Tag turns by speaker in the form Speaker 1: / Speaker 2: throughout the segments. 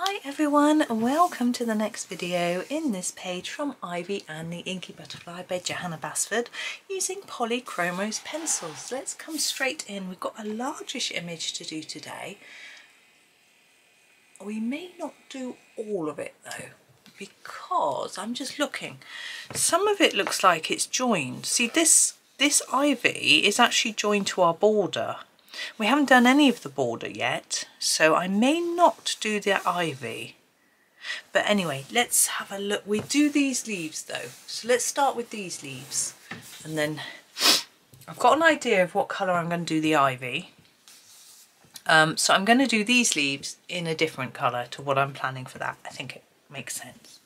Speaker 1: Hi everyone welcome to the next video in this page from Ivy and the Inky Butterfly by Johanna Basford using Polychromos pencils. Let's come straight in. We've got a largish image to do today. We may not do all of it though because I'm just looking. Some of it looks like it's joined. See this, this ivy is actually joined to our border we haven't done any of the border yet, so I may not do the ivy. But anyway, let's have a look. We do these leaves though. So let's start with these leaves. And then I've got an idea of what colour I'm going to do the ivy. Um, so I'm going to do these leaves in a different colour to what I'm planning for that. I think it makes sense.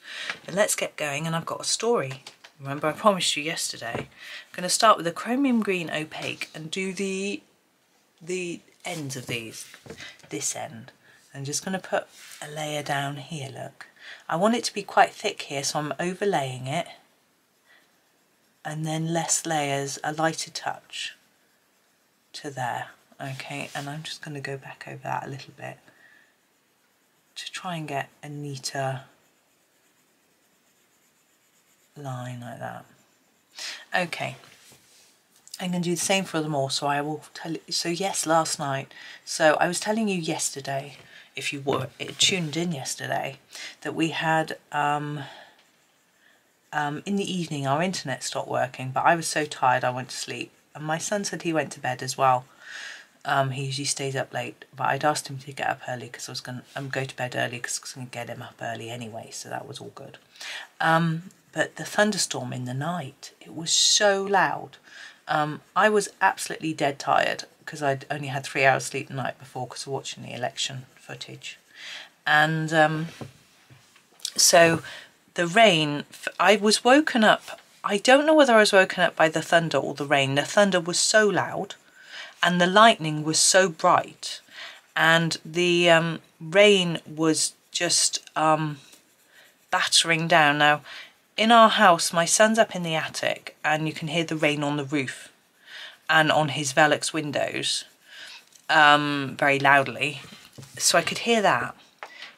Speaker 1: But let's get going and I've got a story. Remember I promised you yesterday. I'm going to start with a chromium green opaque and do the the ends of these, this end. I'm just going to put a layer down here, look. I want it to be quite thick here, so I'm overlaying it. And then less layers, a lighter touch to there. Okay, and I'm just going to go back over that a little bit to try and get a neater line like that. Okay, I'm going to do the same for them all so I will tell so yes last night. So I was telling you yesterday if you were tuned in yesterday that we had um, um, in the evening our internet stopped working but I was so tired I went to sleep. And my son said he went to bed as well. Um, he usually stays up late but I'd asked him to get up early because I was going to um, go to bed early because I was going to get him up early anyway so that was all good. Um, but the thunderstorm in the night it was so loud um, I was absolutely dead tired because I'd only had three hours sleep the night before because of watching the election footage. And um, so the rain, I was woken up. I don't know whether I was woken up by the thunder or the rain. The thunder was so loud and the lightning was so bright and the um, rain was just um, battering down. Now, in our house, my son's up in the attic and you can hear the rain on the roof and on his Velux windows um, very loudly. So I could hear that.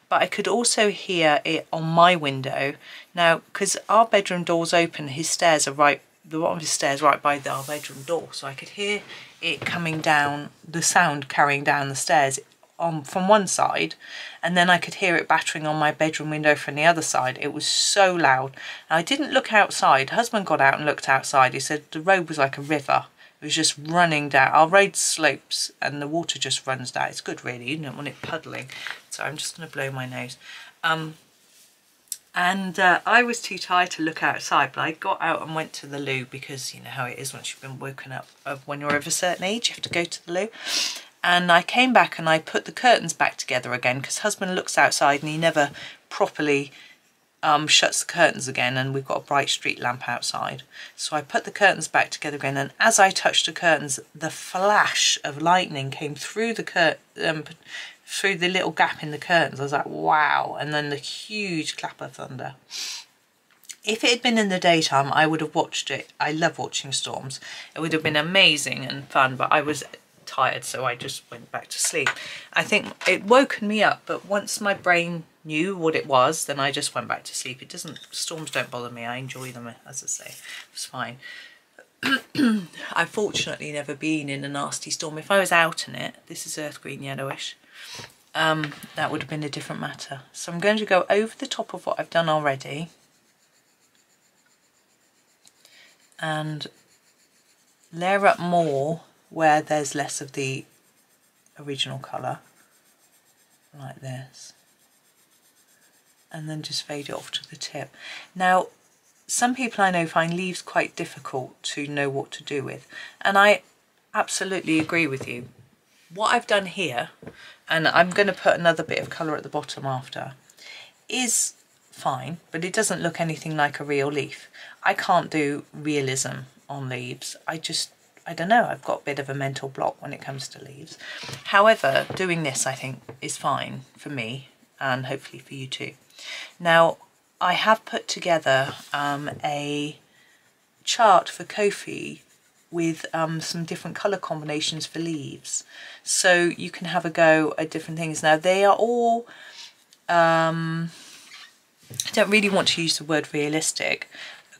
Speaker 1: But I could also hear it on my window. Now, because our bedroom door's open, his stairs are right, the bottom of his stairs right by the, our bedroom door. So I could hear it coming down, the sound carrying down the stairs on from one side and then I could hear it battering on my bedroom window from the other side. It was so loud. And I didn't look outside. Husband got out and looked outside. He said the road was like a river. It was just running down. Our road slopes and the water just runs down. It's good really, you don't want it puddling. So I'm just going to blow my nose. Um, and uh, I was too tired to look outside but I got out and went to the loo because you know how it is once you've been woken up when you're of a certain age you have to go to the loo and I came back and I put the curtains back together again because husband looks outside and he never properly um, shuts the curtains again and we've got a bright street lamp outside. So I put the curtains back together again and as I touched the curtains the flash of lightning came through the um, through the little gap in the curtains. I was like wow and then the huge clap of thunder. If it had been in the daytime I would have watched it. I love watching storms. It would have been amazing and fun but I was tired so I just went back to sleep. I think it woken me up but once my brain knew what it was then I just went back to sleep. It doesn't, storms don't bother me. I enjoy them as I say. It's fine. I've fortunately never been in a nasty storm. If I was out in it, this is earth green yellowish, um, that would have been a different matter. So I'm going to go over the top of what I've done already and layer up more where there's less of the original colour like this and then just fade it off to the tip. Now some people I know find leaves quite difficult to know what to do with and I absolutely agree with you. What I've done here and I'm going to put another bit of colour at the bottom after is fine but it doesn't look anything like a real leaf. I can't do realism on leaves. I just I don't know, I've got a bit of a mental block when it comes to leaves. However, doing this I think is fine for me and hopefully for you too. Now, I have put together um, a chart for Ko-fi with um, some different colour combinations for leaves. So you can have a go at different things. Now, they are all um, I don't really want to use the word realistic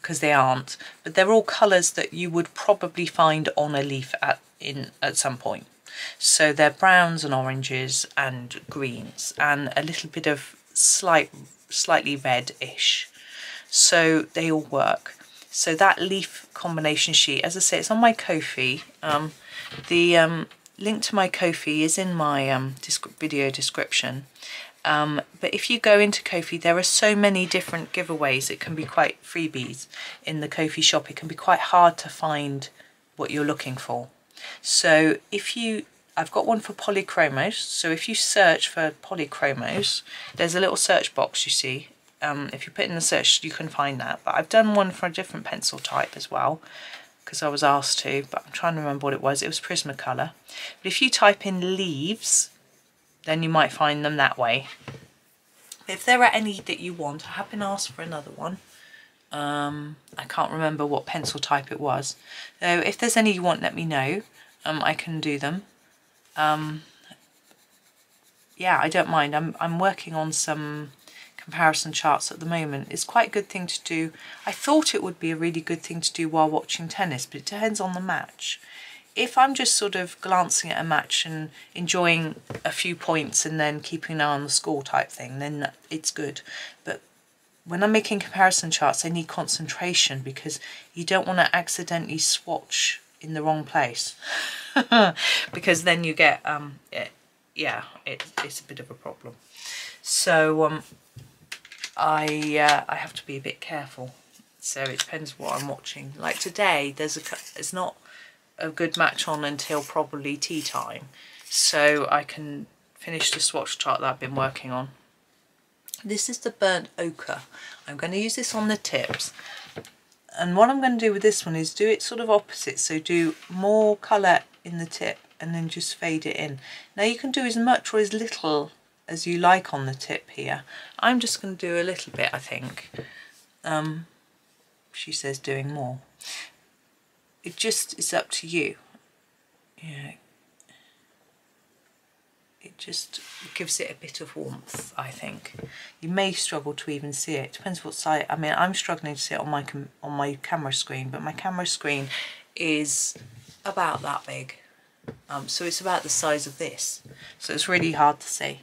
Speaker 1: because they aren't, but they're all colours that you would probably find on a leaf at in at some point. So they're browns and oranges and greens and a little bit of slight, slightly red-ish. So they all work. So that leaf combination sheet, as I say, it's on my Ko-fi. Um, the um, link to my Ko-fi is in my um, video description. Um, but if you go into Ko-fi, there are so many different giveaways. It can be quite freebies in the Ko-fi shop. It can be quite hard to find what you're looking for. So if you, I've got one for polychromos. So if you search for polychromos, there's a little search box you see. Um, if you put in the search, you can find that. But I've done one for a different pencil type as well because I was asked to, but I'm trying to remember what it was. It was Prismacolor. But if you type in leaves, then you might find them that way. If there are any that you want, I have been asked for another one. Um, I can't remember what pencil type it was. So if there's any you want, let me know. Um, I can do them. Um, yeah, I don't mind. I'm, I'm working on some comparison charts at the moment. It's quite a good thing to do. I thought it would be a really good thing to do while watching tennis, but it depends on the match if I'm just sort of glancing at a match and enjoying a few points and then keeping an eye on the score type thing, then it's good. But when I'm making comparison charts, I need concentration because you don't want to accidentally swatch in the wrong place because then you get, um, it, yeah, it, it's a bit of a problem. So um, I, uh, I have to be a bit careful. So it depends what I'm watching. Like today, there's a, it's not a good match on until probably tea time so I can finish the swatch chart that I've been working on. This is the burnt ochre. I'm going to use this on the tips and what I'm going to do with this one is do it sort of opposite so do more colour in the tip and then just fade it in. Now you can do as much or as little as you like on the tip here. I'm just going to do a little bit I think. Um, she says doing more it just is up to you. Yeah. It just gives it a bit of warmth, I think. You may struggle to even see it. Depends what side. I mean, I'm struggling to see it on my on my camera screen, but my camera screen is about that big. Um, so it's about the size of this. So it's really hard to see.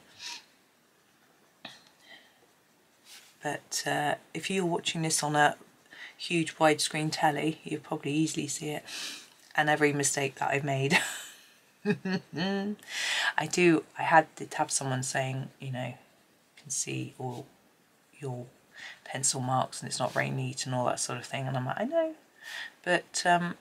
Speaker 1: But uh, if you're watching this on a huge widescreen telly, you probably easily see it. And every mistake that I've made. I do, I had to have someone saying, you know, you can see all your pencil marks and it's not very neat and all that sort of thing. And I'm like, I know. But um,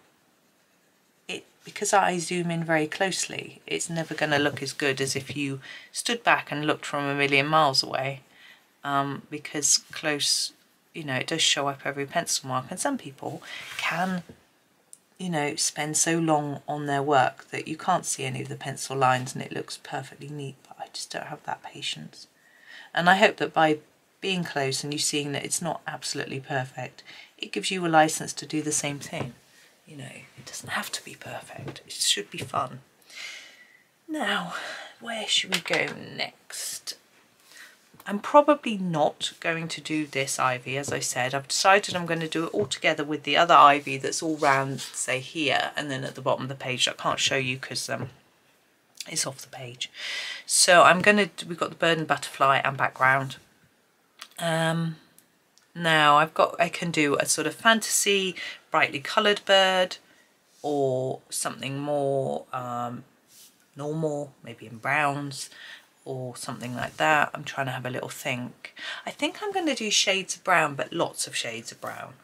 Speaker 1: it because I zoom in very closely, it's never going to look as good as if you stood back and looked from a million miles away. Um, because close you know, it does show up every pencil mark. And some people can, you know, spend so long on their work that you can't see any of the pencil lines and it looks perfectly neat. But I just don't have that patience. And I hope that by being close and you seeing that it's not absolutely perfect, it gives you a license to do the same thing. You know, it doesn't have to be perfect. It should be fun. Now, where should we go next? I'm probably not going to do this ivy, as I said. I've decided I'm going to do it all together with the other ivy that's all round, say, here, and then at the bottom of the page. I can't show you because um, it's off the page. So I'm going to, we've got the bird and butterfly and background. Um, now I've got, I can do a sort of fantasy, brightly coloured bird, or something more um, normal, maybe in browns or something like that. I'm trying to have a little think. I think I'm going to do shades of brown, but lots of shades of brown.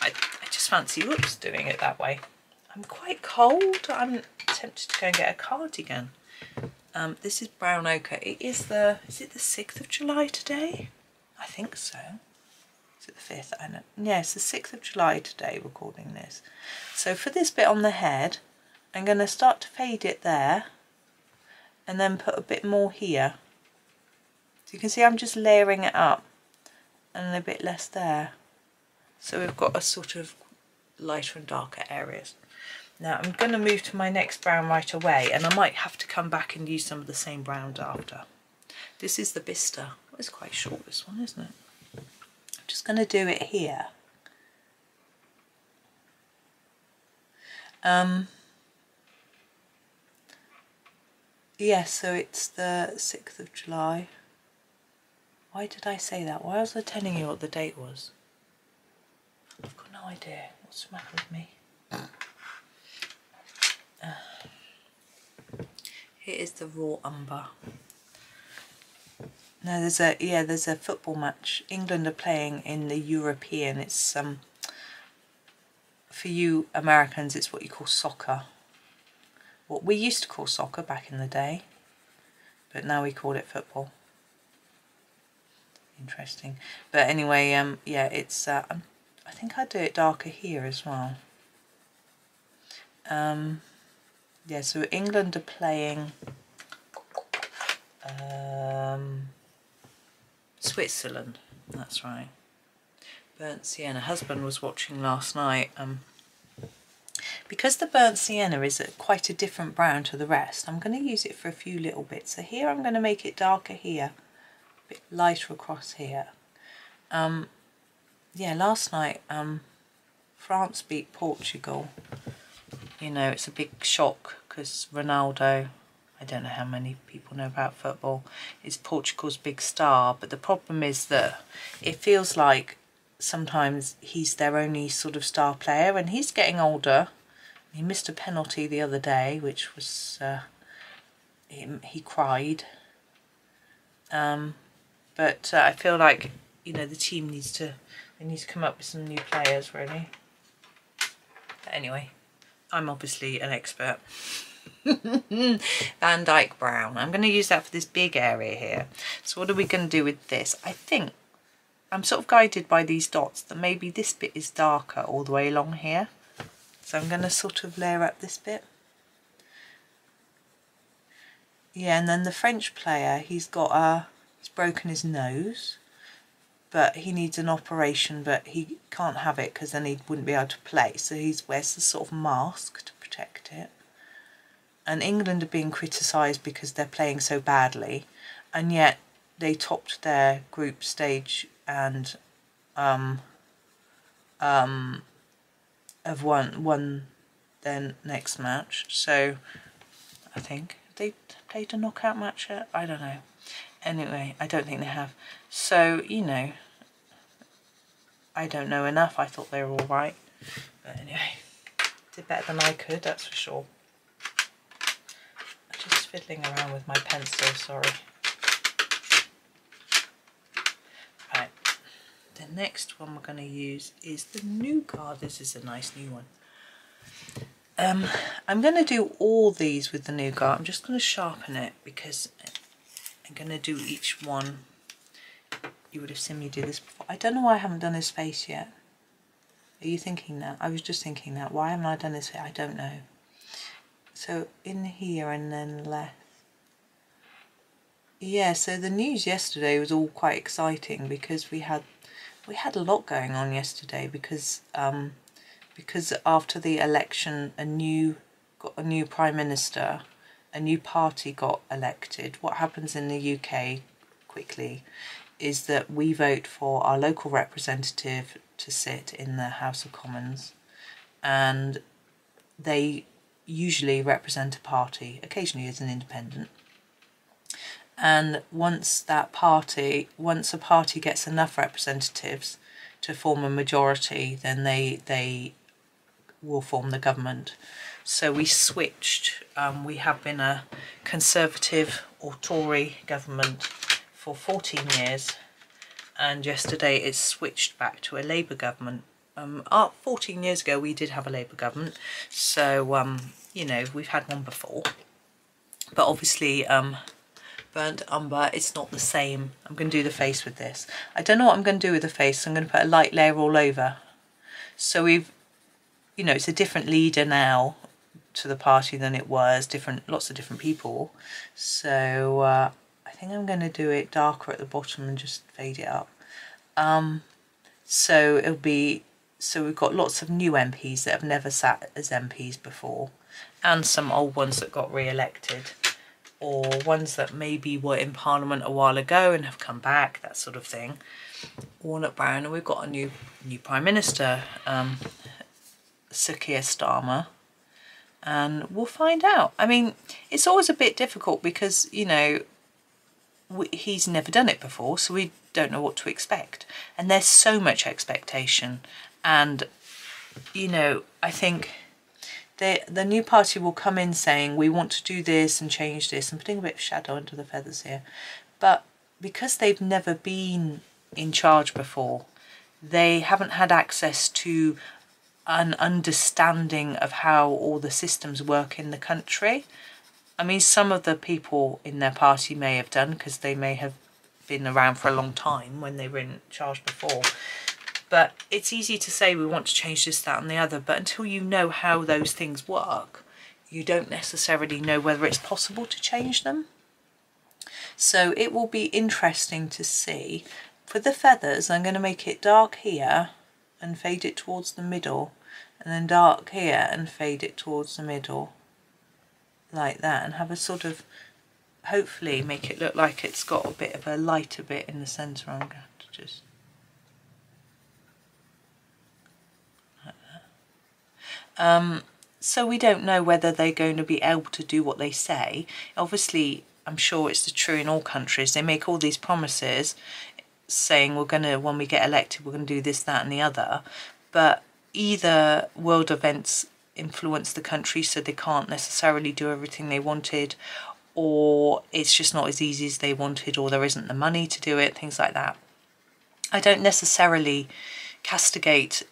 Speaker 1: I, I just fancy, whoops, doing it that way. I'm quite cold. I'm tempted to go and get a cardigan. Um, this is brown ochre. It is the, is it the 6th of July today? I think so. Is it the 5th? I know. Yeah, it's the 6th of July today recording this. So for this bit on the head, I'm going to start to fade it there and then put a bit more here. So you can see I'm just layering it up and a bit less there. So we've got a sort of lighter and darker areas. Now I'm going to move to my next brown right away and I might have to come back and use some of the same browns after. This is the Bistre. It's quite short, this one, isn't it? I'm just going to do it here. Um, yeah, so it's the 6th of July. Why did I say that? Why was I telling you what the date was? I've got no idea. What's the matter with me? Uh, here is the raw umber. No, there's a yeah, there's a football match. England are playing in the European. It's um for you Americans, it's what you call soccer. What we used to call soccer back in the day, but now we call it football interesting. But anyway, um, yeah, it's, uh, I think I do it darker here as well. Um, yeah, so England are playing um, Switzerland, that's right. Burnt sienna. Husband was watching last night. Um, because the burnt sienna is a, quite a different brown to the rest, I'm going to use it for a few little bits. So here I'm going to make it darker here a bit lighter across here. Um, yeah, last night um, France beat Portugal. You know, it's a big shock because Ronaldo, I don't know how many people know about football, is Portugal's big star. But the problem is that it feels like sometimes he's their only sort of star player and he's getting older. He missed a penalty the other day, which was, uh, he, he cried. Um, but uh, I feel like, you know, the team needs to, they need to come up with some new players, really. But anyway, I'm obviously an expert. Van Dyke Brown. I'm going to use that for this big area here. So what are we going to do with this? I think I'm sort of guided by these dots that maybe this bit is darker all the way along here. So I'm going to sort of layer up this bit. Yeah, and then the French player, he's got a He's broken his nose, but he needs an operation, but he can't have it because then he wouldn't be able to play. So he wears the sort of mask to protect it. And England are being criticised because they're playing so badly, and yet they topped their group stage and um, um, have won won their next match. So I think they played a knockout match yet. I don't know. Anyway, I don't think they have. So, you know, I don't know enough. I thought they were all right. But anyway, did better than I could, that's for sure. Just fiddling around with my pencil, sorry. Right, the next one we're going to use is the Nougat. This is a nice new one. Um, I'm going to do all these with the Nougat. I'm just going to sharpen it because I'm going to do each one. You would have seen me do this before. I don't know why I haven't done his face yet. Are you thinking that? I was just thinking that. Why haven't I done this? I don't know. So in here and then left. Yeah, so the news yesterday was all quite exciting because we had we had a lot going on yesterday because um, because after the election a new got a new prime minister a new party got elected, what happens in the UK quickly is that we vote for our local representative to sit in the House of Commons and they usually represent a party, occasionally as an independent. And once that party, once a party gets enough representatives to form a majority, then they they will form the government. So we switched. Um, we have been a Conservative or Tory government for 14 years and yesterday it switched back to a Labour government. Um, 14 years ago we did have a Labour government so um, you know we've had one before but obviously um, burnt umber it's not the same. I'm going to do the face with this. I don't know what I'm going to do with the face I'm going to put a light layer all over. So we've you know it's a different leader now to the party than it was, different, lots of different people. So uh, I think I'm going to do it darker at the bottom and just fade it up. Um, so it'll be, so we've got lots of new MPs that have never sat as MPs before and some old ones that got re-elected. Or ones that maybe were in Parliament a while ago and have come back, that sort of thing. Walnut Brown, and we've got a new new Prime Minister, um, Sir Keir Starmer, and we'll find out. I mean, it's always a bit difficult because, you know, we, he's never done it before, so we don't know what to expect. And there's so much expectation. And, you know, I think the, the new party will come in saying, we want to do this and change this, and putting a bit of shadow under the feathers here. But because they've never been in charge before, they haven't had access to an understanding of how all the systems work in the country. I mean, some of the people in their party may have done because they may have been around for a long time when they were in charge before. But it's easy to say we want to change this, that and the other, but until you know how those things work, you don't necessarily know whether it's possible to change them. So it will be interesting to see. For the feathers, I'm going to make it dark here and fade it towards the middle and then dark here and fade it towards the middle like that and have a sort of hopefully make it look like it's got a bit of a lighter bit in the centre I'm going to just like that. Um, so we don't know whether they're going to be able to do what they say. Obviously I'm sure it's the true in all countries. They make all these promises saying we're going to when we get elected we're going to do this that and the other. But either world events influence the country so they can't necessarily do everything they wanted or it's just not as easy as they wanted or there isn't the money to do it, things like that. I don't necessarily castigate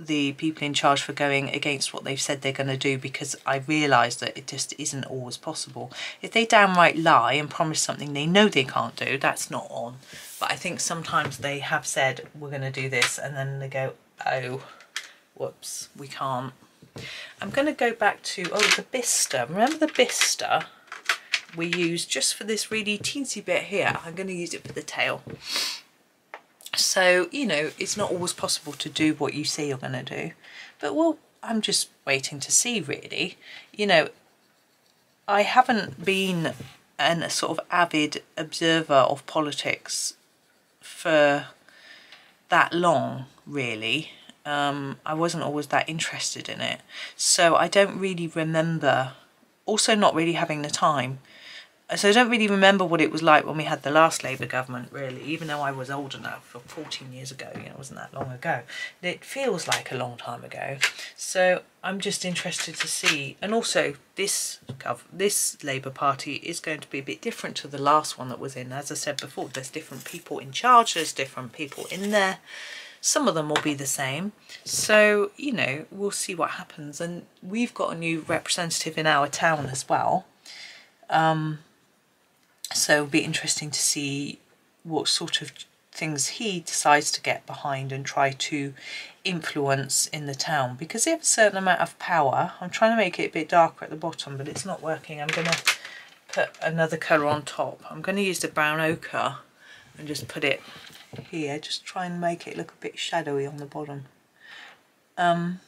Speaker 1: the people in charge for going against what they've said they're going to do because I realise that it just isn't always possible. If they downright lie and promise something they know they can't do, that's not on. But I think sometimes they have said, we're going to do this, and then they go, oh, whoops, we can't. I'm going to go back to, oh, the Bistre. Remember the Bistre we used just for this really teensy bit here? I'm going to use it for the tail. So, you know, it's not always possible to do what you say you're going to do. But, well, I'm just waiting to see, really. You know, I haven't been an, a sort of avid observer of politics for that long, really um, I wasn't always that interested in it. So I don't really remember, also not really having the time. So I don't really remember what it was like when we had the last Labour government, really, even though I was old enough, for 14 years ago, you know, it wasn't that long ago. It feels like a long time ago. So I'm just interested to see, and also this this Labour Party is going to be a bit different to the last one that was in. As I said before, there's different people in charge, there's different people in there. Some of them will be the same. So, you know, we'll see what happens. And we've got a new representative in our town as well. Um, so it'll be interesting to see what sort of things he decides to get behind and try to influence in the town because they have a certain amount of power. I'm trying to make it a bit darker at the bottom but it's not working. I'm going to put another colour on top. I'm going to use the brown ochre and just put it here, just try and make it look a bit shadowy on the bottom. Um,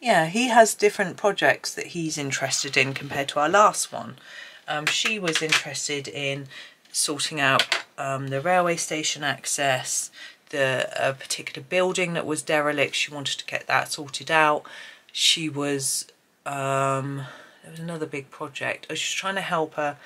Speaker 1: yeah, he has different projects that he's interested in compared to our last one. Um, she was interested in sorting out um, the railway station access, the a particular building that was derelict, she wanted to get that sorted out. She was, um, there was another big project, I was just trying to help her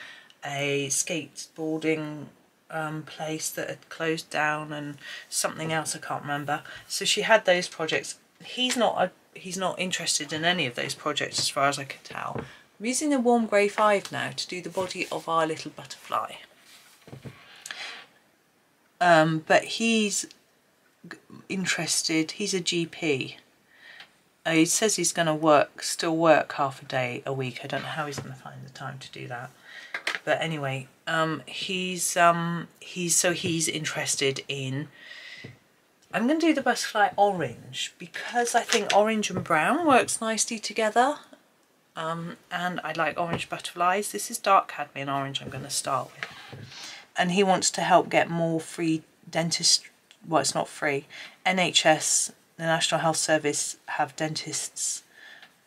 Speaker 1: a skateboarding um, place that had closed down and something else I can't remember. So she had those projects. He's not a, he's not interested in any of those projects as far as I can tell. I'm using the warm grey 5 now to do the body of our little butterfly. Um, but he's interested, he's a GP. Uh, he says he's going to work, still work half a day a week. I don't know how he's going to find the time to do that. But anyway, um, he's um, he's so he's interested in. I'm going to do the butterfly orange because I think orange and brown works nicely together. Um, and I like orange butterflies. This is dark cadmium orange I'm going to start with. And he wants to help get more free dentist, well it's not free, NHS, the National Health Service have dentists.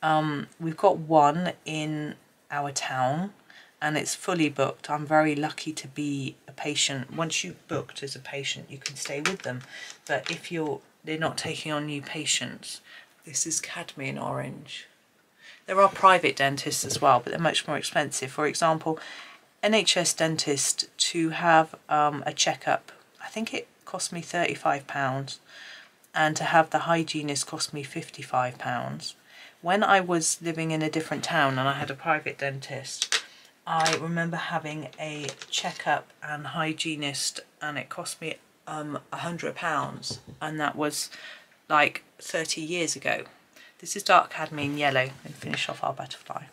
Speaker 1: Um, we've got one in our town and it's fully booked. I'm very lucky to be a patient. Once you've booked as a patient, you can stay with them. But if you're they're not taking on new patients, this is cadmium orange. There are private dentists as well, but they're much more expensive. For example, NHS dentist to have um, a checkup, I think it cost me £35 and to have the hygienist cost me £55. When I was living in a different town and I had a private dentist, I remember having a checkup and hygienist and it cost me um, a hundred pounds and that was like 30 years ago. This is dark cadmium yellow and finish off our butterfly.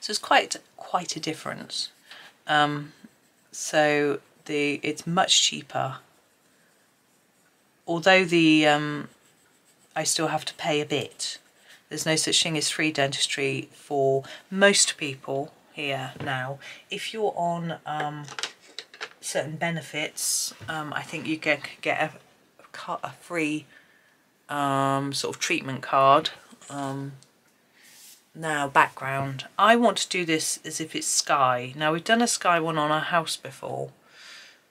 Speaker 1: So it's quite quite a difference. Um, so the it's much cheaper. Although the um, I still have to pay a bit. There's no such thing as free dentistry for most people here now. If you're on um, certain benefits, um, I think you can get a, a free um, sort of treatment card. Um, now, background. I want to do this as if it's sky. Now, we've done a sky one on our house before.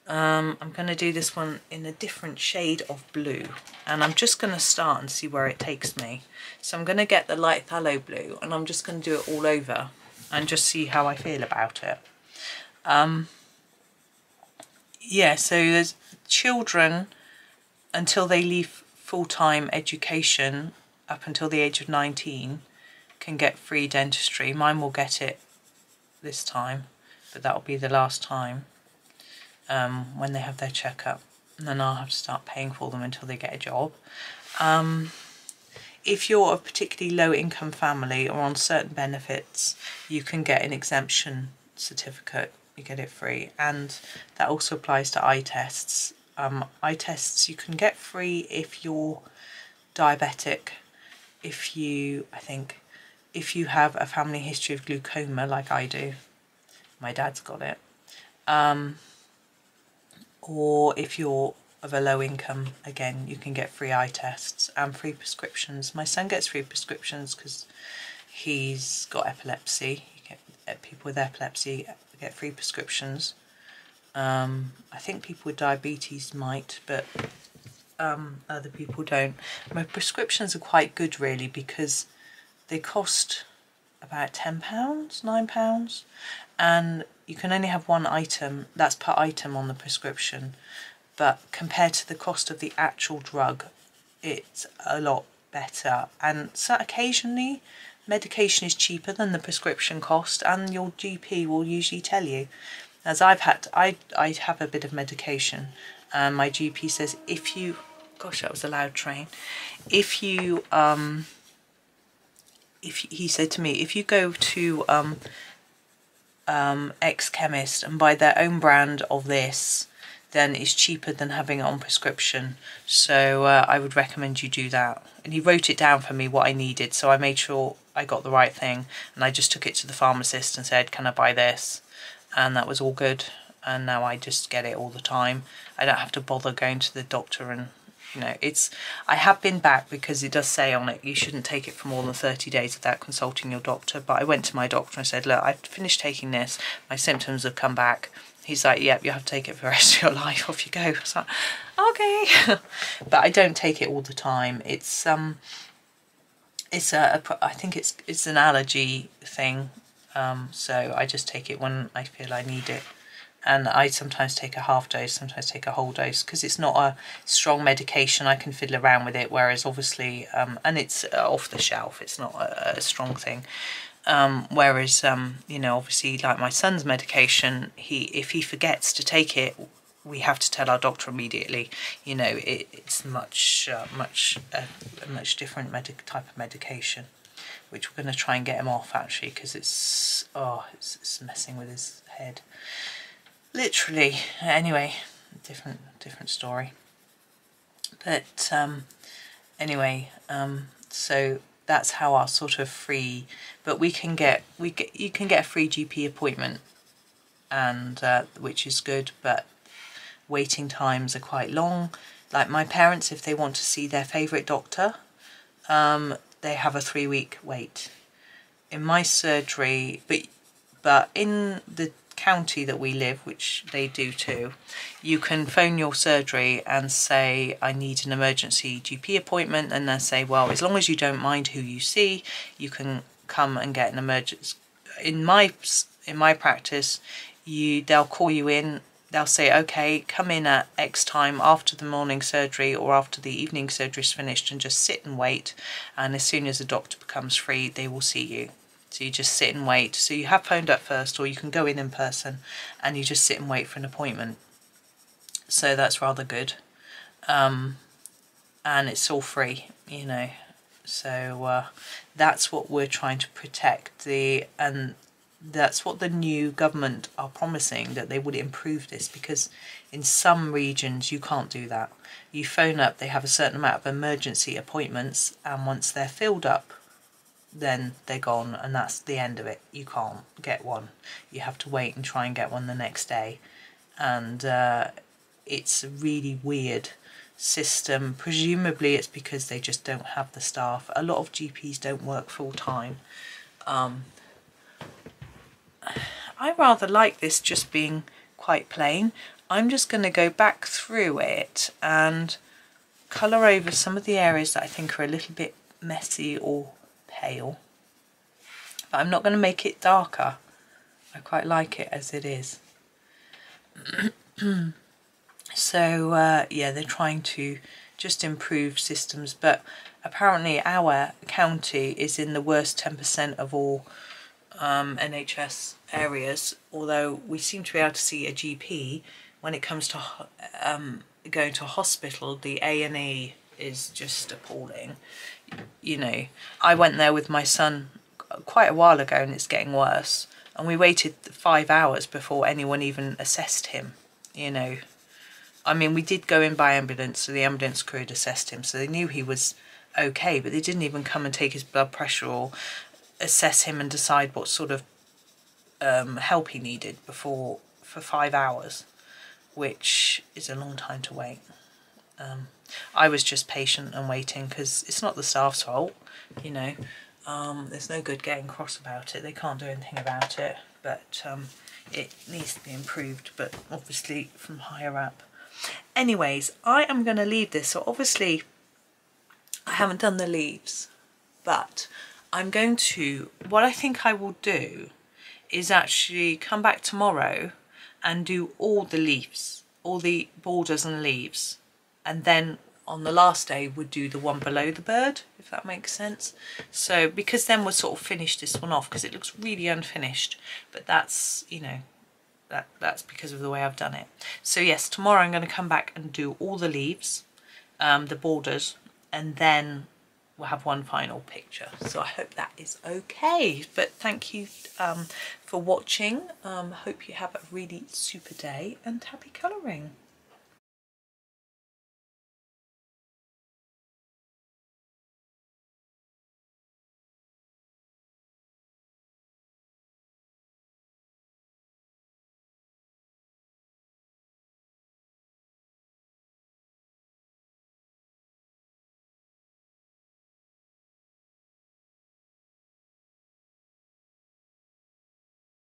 Speaker 1: Um, I'm going to do this one in a different shade of blue. And I'm just going to start and see where it takes me. So I'm going to get the light phthalo blue and I'm just going to do it all over and just see how I feel about it. Um, yeah, so there's children until they leave full-time education up until the age of 19 can get free dentistry. Mine will get it this time, but that will be the last time um, when they have their checkup. And then I'll have to start paying for them until they get a job. Um, if you're a particularly low income family or on certain benefits, you can get an exemption certificate. You get it free. And that also applies to eye tests. Um, eye tests you can get free if you're diabetic. If you, I think, if you have a family history of glaucoma like I do, my dad's got it, um, or if you're of a low income, again, you can get free eye tests and free prescriptions. My son gets free prescriptions because he's got epilepsy. Get, uh, people with epilepsy get free prescriptions. Um, I think people with diabetes might, but um, other people don't. My prescriptions are quite good really because they cost about £10, £9 and you can only have one item, that's per item on the prescription. But compared to the cost of the actual drug it's a lot better. And so occasionally medication is cheaper than the prescription cost and your GP will usually tell you as I've had I, I have a bit of medication and my GP says if you gosh that was a loud train if you um if he said to me, if you go to um, um, ex-chemist and buy their own brand of this, then it's cheaper than having it on prescription. So uh, I would recommend you do that. And he wrote it down for me what I needed, so I made sure I got the right thing. And I just took it to the pharmacist and said, can I buy this? And that was all good. And now I just get it all the time. I don't have to bother going to the doctor and you know it's I have been back because it does say on it you shouldn't take it for more than 30 days without consulting your doctor. But I went to my doctor and said look I've finished taking this. My symptoms have come back. He's like yep you have to take it for the rest of your life. Off you go. I was like okay. But I don't take it all the time. It's um it's a, a I think it's it's an allergy thing um so I just take it when I feel I need it and I sometimes take a half dose, sometimes take a whole dose because it's not a strong medication. I can fiddle around with it, whereas obviously, um, and it's uh, off the shelf. It's not a, a strong thing. Um, whereas, um, you know, obviously, like my son's medication, he if he forgets to take it, we have to tell our doctor immediately. You know, it, it's much, uh, much, uh, a much different type of medication, which we're going to try and get him off actually because it's oh, it's, it's messing with his head. Literally anyway different different story. But um, anyway um, so that's how our sort of free but we can get we get you can get a free GP appointment and uh, which is good but waiting times are quite long. Like my parents if they want to see their favorite doctor um, they have a three week wait in my surgery, but but in the county that we live, which they do too, you can phone your surgery and say, I need an emergency GP appointment. And they say, well, as long as you don't mind who you see, you can come and get an emergency. In my, in my practice, you they'll call you in they'll say okay come in at x time after the morning surgery or after the evening surgery is finished and just sit and wait and as soon as the doctor becomes free they will see you so you just sit and wait. So you have phoned up first or you can go in in person and you just sit and wait for an appointment. So that's rather good. Um, and it's all free, you know. So uh, that's what we're trying to protect. The And that's what the new government are promising, that they would improve this because in some regions you can't do that. You phone up, they have a certain amount of emergency appointments and once they're filled up then they're gone and that's the end of it. You can't get one. You have to wait and try and get one the next day. And uh, it's a really weird system. Presumably it's because they just don't have the staff. A lot of GPs don't work full time. Um, I rather like this just being quite plain. I'm just going to go back through it and colour over some of the areas that I think are a little bit messy or pale. But I'm not going to make it darker. I quite like it as it is. so uh, yeah, they're trying to just improve systems, but apparently our county is in the worst 10% of all um, NHS areas, although we seem to be able to see a GP when it comes to um, going to hospital, the A&E is just appalling you know, I went there with my son quite a while ago and it's getting worse. And we waited five hours before anyone even assessed him, you know. I mean, we did go in by ambulance, so the ambulance crew had assessed him, so they knew he was okay, but they didn't even come and take his blood pressure or assess him and decide what sort of um, help he needed before for five hours, which is a long time to wait. Um, I was just patient and waiting because it's not the staff's fault, you know. Um, there's no good getting cross about it. They can't do anything about it, but um, it needs to be improved, but obviously from higher up. Anyways, I am going to leave this. So obviously I haven't done the leaves, but I'm going to, what I think I will do is actually come back tomorrow and do all the leaves, all the borders and leaves. And then on the last day would do the one below the bird if that makes sense. So because then we'll sort of finish this one off because it looks really unfinished. But that's you know that that's because of the way I've done it. So yes tomorrow I'm going to come back and do all the leaves um, the borders and then we'll have one final picture. So I hope that is okay. But thank you um, for watching. Um, hope you have a really super day and happy colouring